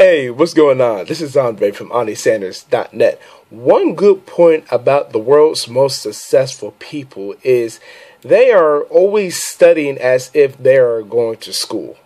Hey, what's going on? This is Andre from AndreSanders.net. One good point about the world's most successful people is they are always studying as if they are going to school,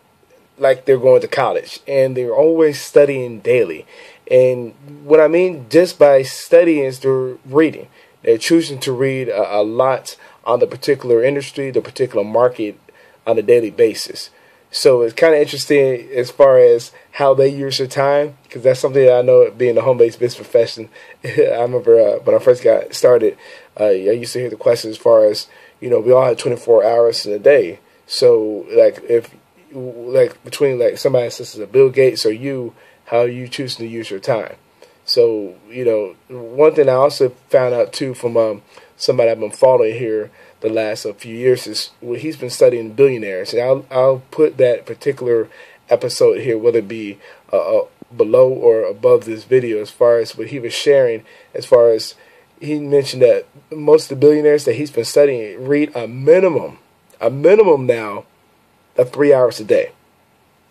like they're going to college, and they're always studying daily. And what I mean just by studying is they're reading. They're choosing to read a, a lot on the particular industry, the particular market on a daily basis. So it's kind of interesting as far as how they use their time, because that's something that I know being a home based business profession. I remember uh, when I first got started, uh, I used to hear the question as far as, you know, we all have 24 hours in a day. So, like, if, like, between, like, somebody such as a Bill Gates or you, how are you choosing to use your time. So, you know, one thing I also found out too from um, somebody I've been following here the last uh, few years is well, he's been studying billionaires, and I'll I'll put that particular episode here, whether it be uh, uh, below or above this video, as far as what he was sharing, as far as he mentioned that most of the billionaires that he's been studying read a minimum, a minimum now, of three hours a day.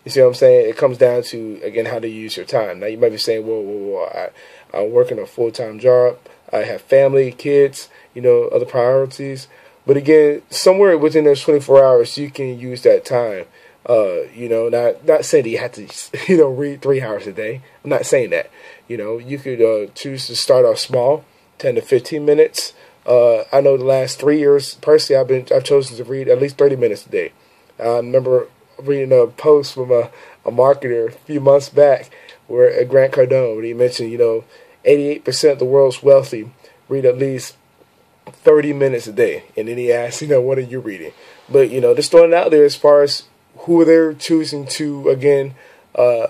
You see what I'm saying? It comes down to again how to use your time. Now you might be saying, "Whoa, whoa, whoa! I, I'm working a full time job. I have family, kids, you know, other priorities." But again, somewhere within those 24 hours, you can use that time. Uh, you know, not not saying that you have to, you know, read three hours a day. I'm not saying that. You know, you could uh, choose to start off small, 10 to 15 minutes. Uh, I know the last three years, personally, I've been I've chosen to read at least 30 minutes a day. I remember reading a post from a, a marketer a few months back where uh, Grant Cardone, he mentioned, you know, 88% of the world's wealthy read at least 30 minutes a day. And then he asked, you know, what are you reading? But, you know, just throwing out there as far as who they're choosing to, again, uh,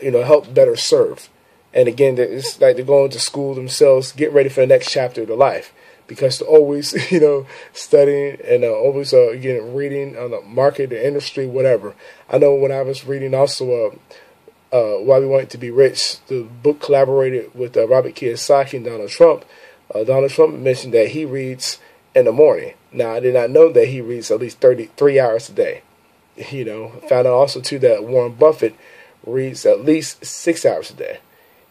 you know, help better serve. And again, it's like they're going to school themselves, get ready for the next chapter of their life. Because always, you know, studying and uh, always, uh, again, reading on the market, the industry, whatever. I know when I was reading also, uh, uh, Why We Want to Be Rich, the book collaborated with uh, Robert Kiyosaki and Donald Trump uh, Donald Trump mentioned that he reads in the morning. Now, I did not know that he reads at least 33 hours a day. You know, found out also too that Warren Buffett reads at least six hours a day.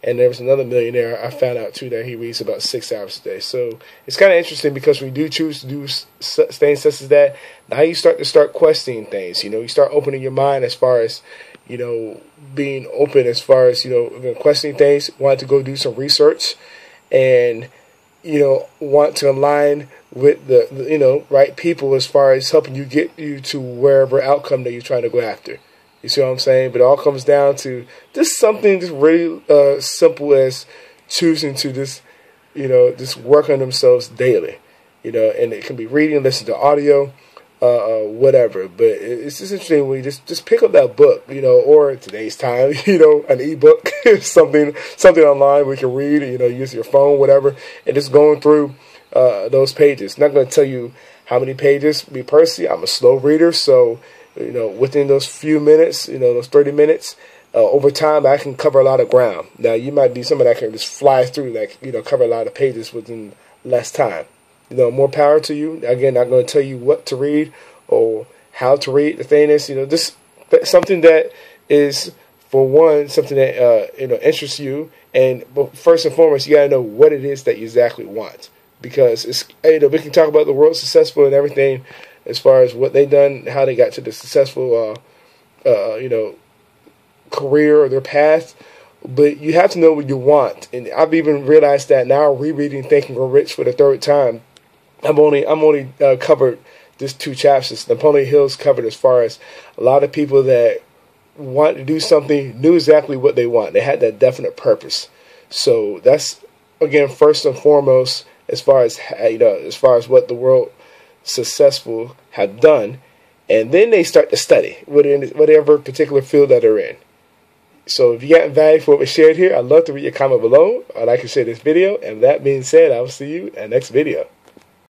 And there was another millionaire I found out too that he reads about six hours a day. So it's kind of interesting because we do choose to do things such as that. Now you start to start questioning things. You know, you start opening your mind as far as you know being open as far as you know questioning things. Wanted to go do some research, and you know, want to align with the, the, you know right people as far as helping you get you to wherever outcome that you're trying to go after. You see what I'm saying? But it all comes down to just something just really uh, simple as choosing to just you know just work on themselves daily. You know, and it can be reading, listen to audio, uh, uh, whatever. But it's just interesting when you just just pick up that book, you know, or today's time, you know, an ebook, something something online we can read, you know, use your phone, whatever, and just going through uh, those pages. Not going to tell you how many pages. Me personally, I'm a slow reader, so you know, within those few minutes, you know, those 30 minutes. Uh, over time, I can cover a lot of ground. Now, you might be someone that can just fly through, like you know, cover a lot of pages within less time you know, more power to you. Again, I'm not going to tell you what to read or how to read. The thing is, you know, this something that is for one something that uh, you know interests you, and but first and foremost, you got to know what it is that you exactly want because it's you know we can talk about the world successful and everything as far as what they done, how they got to the successful, uh, uh, you know, career or their path. But you have to know what you want, and I've even realized that now, rereading Think and Rich for the third time I'm only I'm only uh, covered just two chapters. Napoleon Hill's covered as far as a lot of people that want to do something knew exactly what they want. They had that definite purpose. So that's again first and foremost as far as you know as far as what the world successful have done, and then they start to study within whatever particular field that they're in. So if you got value for what was shared here, I'd love to read your comment below. I'd like to share this video. And that being said, I will see you in the next video.